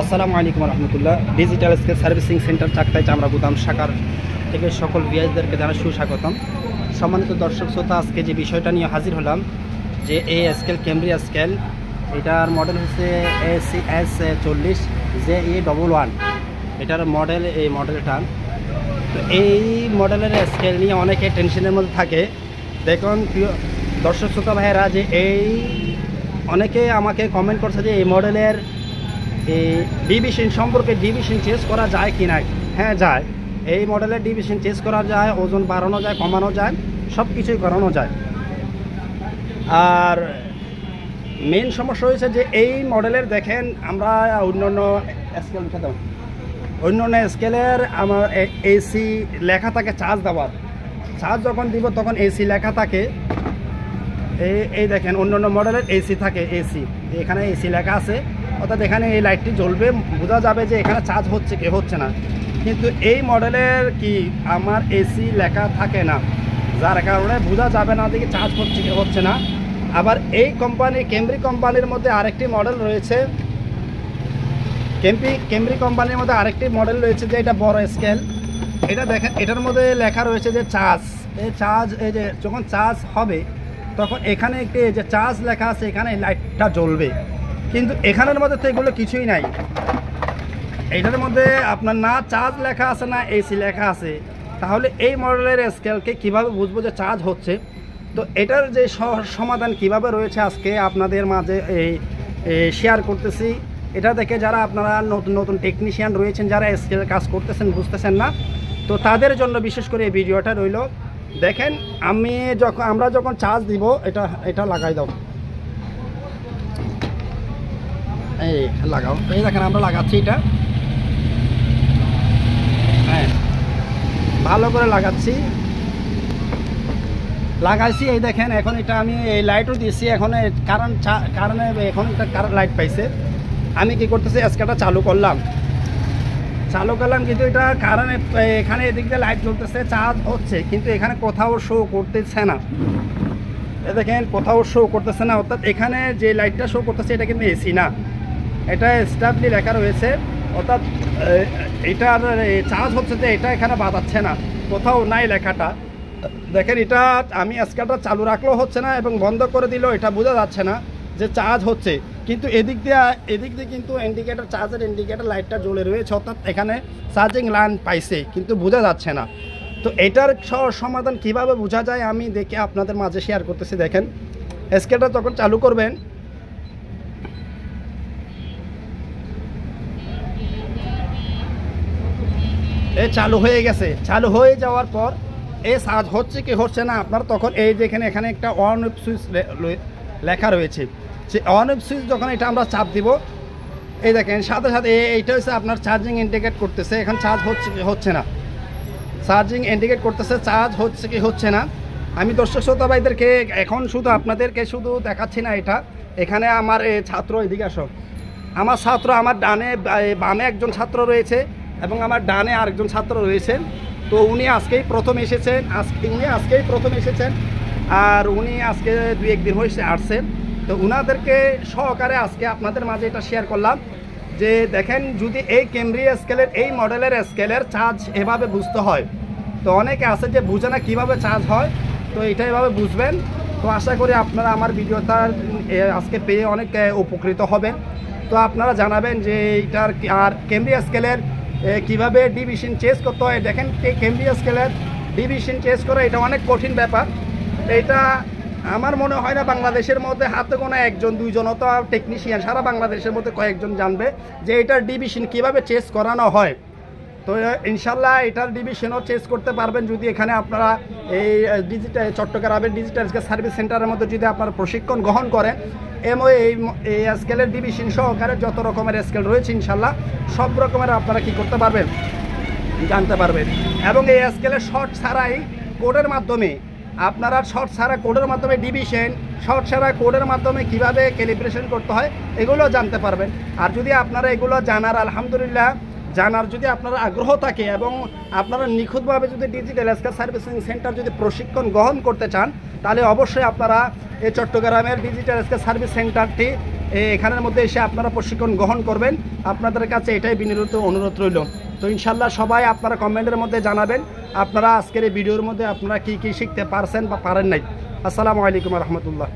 আসসালামু আলাইকুম রহমতুল্লাহ। Digital scale servicing centre Chaktai Chamra Gudam শাখার থেকে সকল ভিআইসদেরকে জানা সুস্বাগতম। সম্মানিত দর্শক শ্রোতা, আজকে যে বিষয়টা নিয়ে হাজির হলাম, যে এ স্কেল ক্যামব্রিয়া স্কেল এটার মডেল হচ্ছে এসি এস চল্লিশ জে ই ডবল ওয়ান এটার মডেল এই মডেলটা তো এই মডেলের স্কেল নিয়ে অনেকে টেনশনের মধ্যে থাকে। দেখুন দর্শক শ্রোতা ভাইয়েরা, যে এই অনেকে আমাকে কমেন্ট করছে যে এই মডেলের ডিভিশন সম্পর্কে ডিভিশন চেঞ্জ করা যায় কি না হ্যাঁ যায়। এই মডেলের ডিভিশন চেঞ্জ করা যায়, ওজন বাড়ানো যায়, কমানো যায় সব কিছুই করানো যায়। আর মেন সমস্যা হয়েছে যে এই মডেলের দেখেন, আমরা অন্য অন্য স্কেল অন্য অন্য স্কেলের আমার এসি লেখা থাকে চার্জ দেওয়ার। চার্জ যখন দিব, তখন এসি লেখা থাকে। এই এই দেখেন অন্য অন্য মডেলের এসি থাকে এসি এখানে এসি লেখা আছে। অর্থাৎ এখানে এই লাইটটি জ্বলবে। বোঝা যাবে যে এখানে চার্জ হচ্ছে কি হচ্ছে না। কিন্তু এই মডেলের কি আমার এসি লেখা থাকে না। যার কারণে বোঝা যাবে না দেখি চার্জ হচ্ছে কি হচ্ছে না। আবার এই কোম্পানি কেমব্রি কোম্পানির মধ্যে আরেকটি মডেল রয়েছে। কেমপি কেমব্রি কোম্পানির মধ্যে আরেকটি মডেল রয়েছে যে এটা বড় স্কেল এটা দেখেন, এটার মধ্যে লেখা রয়েছে যে চার্জ এই চার্জ এই যে যখন চার্জ হবে, তখন এখানে একটি যে চার্জ লেখা আছে, এখানে লাইটটা জ্বলবে। কিন্তু এখানের মধ্যে তো এগুলো কিছুই নাই। এইটার মধ্যে আপনার না চার্জ লেখা আছে, না এসি লেখা আছে। তাহলে এই মডেলের স্কেলকে কীভাবে বুঝব যে চার্জ হচ্ছে? তো এটার যে সমাধান কীভাবে রয়েছে আজকে আপনাদের মাঝে এই শেয়ার করতেছি। এটা দেখে যারা আপনারা নতুন নতুন টেকনিশিয়ান রয়েছেন, যারা স্কেল কাজ করতেছেন, বুঝতেছেন না, তো তাদের জন্য বিশেষ করে এই ভিডিওটা রইল। দেখেন, আমি যখন আমরা যখন চার্জ দিব, এটা এটা লাগাই দাও এই লাগাও। এই দেখেন, আমরা লাগাচ্ছি এটা। হ্যাঁ। ভালো করে লাগাচ্ছি। লাগাইছি, এই দেখেন, এখন এটা আমি এই লাইটও দিয়েছি। এখন কারণ কারণে এখন কারণ লাইট পাইছে। আমি কি করতেছি এসকাটা চালু করলাম। চালু করলাম, কিন্তু এটা কারণে, এখানে এদিক দিয়ে লাইট জ্বলতেছে চার্জ হচ্ছে, কিন্তু এখানে কোথাও শো করতেছে না। দেখেন, কোথাও শো করতেছে না। অর্থাৎ এখানে যে লাইটটা শো করতেছে, এটা কিন্তু এসি না। এটা স্টাবলি লেখা রয়েছে, অর্থাৎ এটার চার্জ হচ্ছে যে এটা এখানে বাজাচ্ছে না, কোথাও নাই লেখাটা। দেখেন, এটা আমি স্কারটা চালু রাখলেও হচ্ছে না এবং বন্ধ করে দিলেও এটা বোঝা যাচ্ছে না যে চার্জ হচ্ছে। কিন্তু এদিক দিয়ে এদিক দিয়ে কিন্তু ইন্ডিকেটার চার্জের ইন্ডিকেটার লাইটটা জ্বলে রয়েছে, অর্থাৎ এখানে চার্জিং লাইন পাইছে, কিন্তু বোঝা যাচ্ছে না। তো এটার সমাধান কীভাবে বোঝা যায় আমি দেখে আপনাদের মাঝে শেয়ার করতেছি, দেখেন। স্কেলটা যখন চালু করবেন এ চালু হয়ে গেছে। চালু হয়ে যাওয়ার পর এই সাজ হচ্ছে কি হচ্ছে না, আপনার তখন এই যেখানে এখানে একটা অন ওয়েব সুইচ লেখা রয়েছে। সে অন ওয়েব সুইচ যখন এটা আমরা চাপ দিব, এই দেখেন, সাথে সাথে এইটা হচ্ছে আপনার চার্জিং ইন্ডিকেট করতেছে। এখন চার্জ হচ্ছে কি হচ্ছে না? চার্জিং ইন্ডিকেট করতেছে চার্জ হচ্ছে কি হচ্ছে না? আমি দর্শক শ্রোতা ভাইদেরকে এখন শুধু আপনাদেরকে শুধু দেখাচ্ছি না এটা। এখানে আমার ছাত্র এদিকে আসো। আমার ছাত্র আমার ডানে বামে একজন ছাত্র রয়েছে। এবং আমার ডানে আরেকজন ছাত্র রয়েছেন। তো উনি আজকেই প্রথম এসেছেন, আজকে উনি আজকেই প্রথম এসেছেন আর উনি আজকে দুই একদিন হয়েছে আসছেন। তো উনাদেরকে সহকারে আজকে আপনাদের মাঝে এটা শেয়ার করলাম যে দেখেন, যদি এই কেমব্রি স্কেলের এই মডেলের স্কেলের চার্জ এভাবে বুঝতে হয়, তো অনেকে আছে যে বুঝে না কীভাবে চার্জ হয়, তো এটা এভাবে বুঝবেন। তো আশা করি আপনারা আমার ভিডিওটা আজকে পেয়ে অনেক উপকৃত হবেন। তো আপনারা জানাবেন যে এইটার আর কেমব্রি স্কেলের কীভাবে ডিভিশন চেঞ্জ করতে হয়? দেখেন কেমব্রিয়া স্কেলের ডিভিশন চেঞ্জ করা, এটা অনেক কঠিন ব্যাপার। এটা আমার মনে হয় না বাংলাদেশের মধ্যে হাতে কোনো একজন, দুইজন অত টেকনিশিয়ান সারা বাংলাদেশের মধ্যে কয়েকজন জানবে যে এটার ডিভিশন কীভাবে চেস করানো হয়। তো ইনশাল্লাহ এটার ডিভিশনও চেঞ্জ করতে পারবেন যদি এখানে আপনারা এই ডিজিটাল চট্টগ্রামের ডিজিটাল সার্ভিস সেন্টারের মধ্যে যদি আপনারা প্রশিক্ষণ গ্রহণ করেন এমও এই এই স্কেলের ডিভিশন সহকারে যত রকমের স্কেল রয়েছে ইনশাল্লাহ, সব রকমের আপনারা কি করতে পারবেন? জানতে পারবেন। এবং এই স্কেলের শর্ট ছাড়াই কোডের মাধ্যমে আপনারা শর্ট ছাড়া কোডের মাধ্যমে ডিভিশন শর্ট ছাড়া কোডের মাধ্যমে কীভাবে ক্যালিব্রেশন করতে হয়, এগুলো জানতে পারবেন। আর যদি আপনারা এগুলো জানার, আলহামদুলিল্লাহ জানার যদি আপনারা আগ্রহ থাকে এবং আপনারা নিখুঁতভাবে যদি ডিজিটাল স্কেল সার্ভিসিং সেন্টার যদি প্রশিক্ষণ গ্রহণ করতে চান, তাহলে অবশ্যই আপনারা এই চট্টগ্রামের ডিজিটাল স্কেল সার্ভিস সেন্টারটি এখানের মধ্যে এসে আপনারা প্রশিক্ষণ গ্রহণ করবেন। আপনাদের কাছে এটাই বিনীত অনুরোধ রইল। তো ইনশাল্লাহ সবাই আপনারা কমেন্টের মধ্যে জানাবেন, আপনারা আজকের এই ভিডিওর মধ্যে আপনারা কী কী শিখতে পারছেন বা পারেন নাই। আসসালামু আলাইকুম রহমতুল্লাহ।